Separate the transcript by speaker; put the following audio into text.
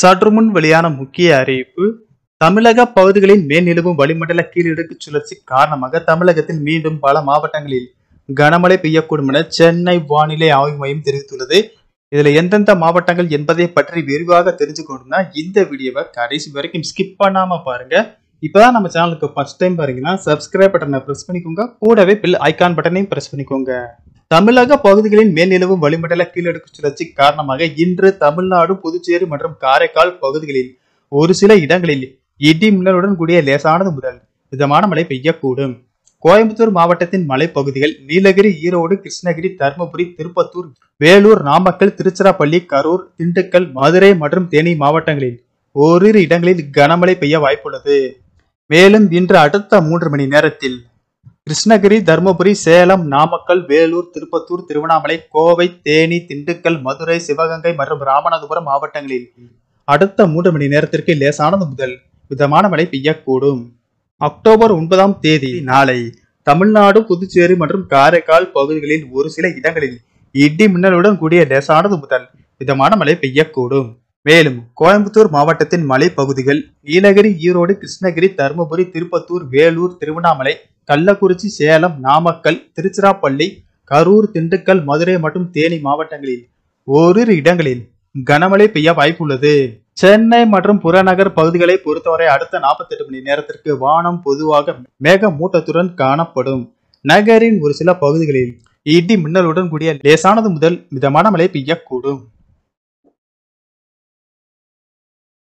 Speaker 1: சற்று முன் வெளியான முக்கிய அறிவிப்பு தமிழக பகுதிகளின் மேல் நிலவும் வளிமண்டல கீழடுக்கு சுழற்சி காரணமாக தமிழகத்தில் மீண்டும் பல மாவட்டங்களில் கனமழை பெய்யக்கூடும் என சென்னை வானிலை ஆய்வு மையம் தெரிவித்துள்ளது இதுல எந்தெந்த மாவட்டங்கள் என்பதை பற்றி விரிவாக தெரிஞ்சுக்கணும்னா இந்த வீடியோவை கடைசி வரைக்கும் ஸ்கிப் பண்ணாம பாருங்க இப்பதான் நம்ம சேனலுக்கு ஃபர்ஸ்ட் டைம் பாருங்கன்னா சப்ஸ்கிரைப் பட்டனை ப்ரெஸ் பண்ணிக்கோங்க கூடவே பில் ஐக்கான் பட்டனையும் ப்ரெஸ் பண்ணிக்கோங்க தமிழக பகுதிகளின் மேல்நிலவும் வளிமண்டல கீழடுக்கு சுழற்சி காரணமாக இன்று தமிழ்நாடு புதுச்சேரி மற்றும் காரைக்கால் பகுதிகளில் ஒரு சில இடங்களில் இடி மின்னலுடன் கூடிய லேசானது முதல் மிதமான மழை பெய்யக்கூடும் கோயம்புத்தூர் மாவட்டத்தின் மலைப்பகுதிகள் நீலகிரி ஈரோடு கிருஷ்ணகிரி தருமபுரி திருப்பத்தூர் வேலூர் நாமக்கல் திருச்சிராப்பள்ளி கரூர் திண்டுக்கல் மதுரை மற்றும் தேனி மாவட்டங்களில் ஓரிரு இடங்களில் கனமழை பெய்ய வாய்ப்புள்ளது மேலும் இன்று அடுத்த மூன்று மணி நேரத்தில் கிருஷ்ணகிரி தருமபுரி சேலம் நாமக்கல் வேலூர் திருப்பத்தூர் திருவண்ணாமலை கோவை தேனி திண்டுக்கல் மதுரை சிவகங்கை மற்றும் ராமநாதபுரம் மாவட்டங்களில் அடுத்த மூன்று மணி நேரத்திற்கு லேசானது முதல் மிதமான மழை பெய்யக்கூடும் அக்டோபர் ஒன்பதாம் தேதி நாளை தமிழ்நாடு புதுச்சேரி மற்றும் காரைக்கால் பகுதிகளில் ஒரு சில இடங்களில் இடி மின்னலுடன் கூடிய லேசானது முதல் மிதமான மழை பெய்யக்கூடும் மேலும் கோயம்புத்தூர் மாவட்டத்தின் மலைப்பகுதிகள் நீலகிரி ஈரோடு கிருஷ்ணகிரி தருமபுரி திருப்பத்தூர் வேலூர் திருவண்ணாமலை கள்ளக்குறிச்சி சேலம் நாமக்கல் திருச்சிராப்பள்ளி கரூர் திண்டுக்கல் மதுரை மற்றும் தேனி மாவட்டங்களில் ஓரிரு இடங்களில் கனமழை பெய்ய வாய்ப்புள்ளது சென்னை மற்றும் புறநகர் பகுதிகளை பொறுத்தவரை அடுத்த நாற்பத்தி எட்டு மணி நேரத்திற்கு வானம் பொதுவாக மேக மூட்டத்துடன் காணப்படும் நகரின் ஒரு சில பகுதிகளில் இடி மின்னலுடன் கூடிய லேசானது முதல் மிதமான மழை பெய்யக்கூடும்